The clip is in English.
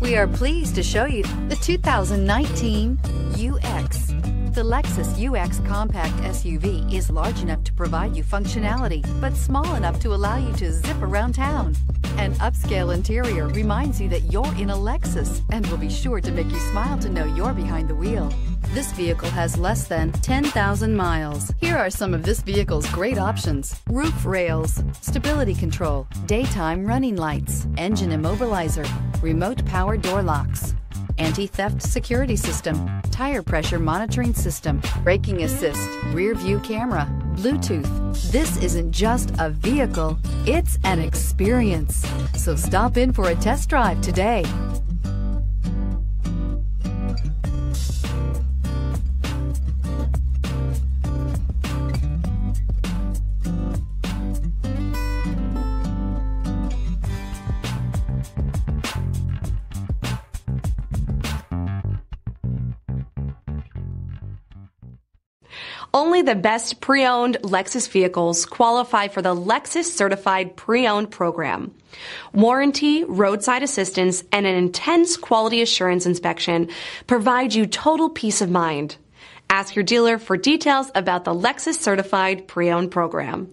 We are pleased to show you the 2019 UX. The Lexus UX Compact SUV is large enough to provide you functionality, but small enough to allow you to zip around town. An upscale interior reminds you that you're in a Lexus and will be sure to make you smile to know you're behind the wheel. This vehicle has less than 10,000 miles. Here are some of this vehicle's great options. Roof rails, stability control, daytime running lights, engine immobilizer, remote power door locks, anti-theft security system, tire pressure monitoring system, braking assist, rear view camera, Bluetooth. This isn't just a vehicle, it's an experience. So stop in for a test drive today. Only the best pre-owned Lexus vehicles qualify for the Lexus Certified Pre-Owned program. Warranty, roadside assistance, and an intense quality assurance inspection provide you total peace of mind. Ask your dealer for details about the Lexus Certified Pre-Owned program.